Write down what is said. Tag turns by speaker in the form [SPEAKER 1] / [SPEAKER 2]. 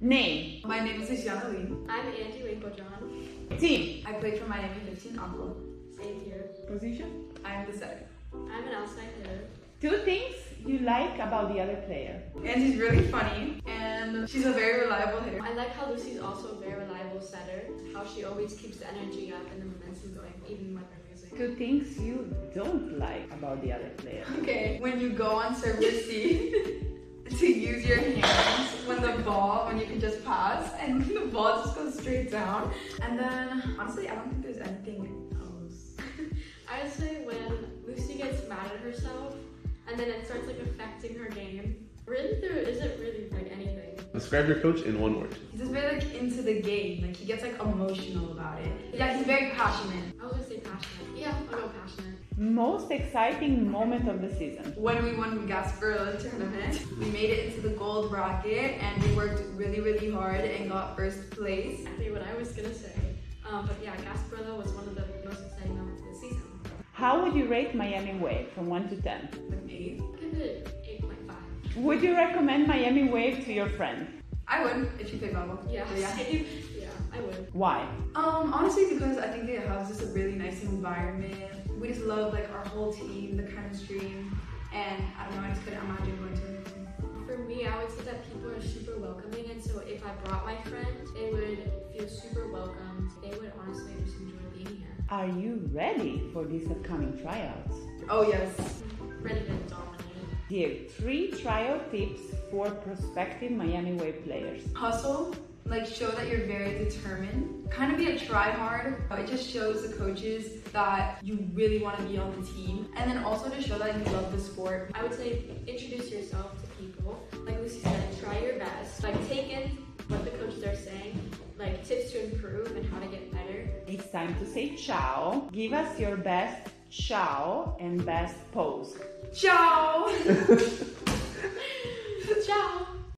[SPEAKER 1] Name.
[SPEAKER 2] My name is Luciana Lee.
[SPEAKER 3] I'm Andie Winklejohn.
[SPEAKER 1] Team.
[SPEAKER 2] I play for Miami 15 Aqua.
[SPEAKER 3] Same here.
[SPEAKER 1] Position.
[SPEAKER 2] I'm the setter.
[SPEAKER 3] I'm an outside hitter.
[SPEAKER 1] Two things you like about the other player.
[SPEAKER 2] Andie's really funny and she's a very reliable hitter.
[SPEAKER 3] I like how Luci's also a very reliable setter. How she always keeps the energy up and the momentum going, even when we're losing.
[SPEAKER 1] Two things you don't like about the other player.
[SPEAKER 2] Okay, when you go on service receive to use your hands when the ball, when you can just pass and the ball just goes straight down. And then honestly, I don't think there's anything else.
[SPEAKER 3] I would say when Luci gets mad at herself and then it starts like affecting her game. Really, there isn't really like anything.
[SPEAKER 4] Describe your coach in one word.
[SPEAKER 2] He's just very like into the game. Like he gets like emotional about it. Yeah, he's very passionate.
[SPEAKER 3] I was gonna say passionate. Yeah, I'll go passionate.
[SPEAKER 1] Most exciting moment of the season.
[SPEAKER 2] When we won Gasparilla tournament, we made it into the gold bracket and we worked really, really hard and got first place.
[SPEAKER 3] Exactly what I was gonna say. Um, but yeah, Gasparilla was one of the most exciting moments of the season.
[SPEAKER 1] How would you rate Miami Wave from 1 to 10?
[SPEAKER 2] Like eight.
[SPEAKER 3] Give it 8.5.
[SPEAKER 1] Would you recommend Miami Wave to your friend?
[SPEAKER 2] I would if you play volleyball.
[SPEAKER 3] Yeah,
[SPEAKER 2] But yeah.
[SPEAKER 3] same. Yeah, I would.
[SPEAKER 1] Why?
[SPEAKER 2] Um, honestly, because I think it has just a really nice environment. We just love like our whole team, the chemistry, and I don't know. I just couldn't imagine going to anything.
[SPEAKER 3] For me, I would say that people are super welcoming, and so if I brought my friend, they would feel super welcomed. They would honestly just enjoy being here.
[SPEAKER 1] Are you ready for these upcoming tryouts?
[SPEAKER 2] Oh yes.
[SPEAKER 3] Ready to
[SPEAKER 1] Give three trial tips for prospective Miami Wave players.
[SPEAKER 2] Hustle. Like show that you're very determined. Kind of be a try hard. It just shows the coaches that you really want to be on the team, and then also to show that you love the sport.
[SPEAKER 3] I would say introduce yourself to people. Like Luci said, try your best. Like take in what the coaches are saying, like tips to improve and how to get better.
[SPEAKER 1] It's time to say ciao. Give us your best ciao and best pose.
[SPEAKER 2] Ciao.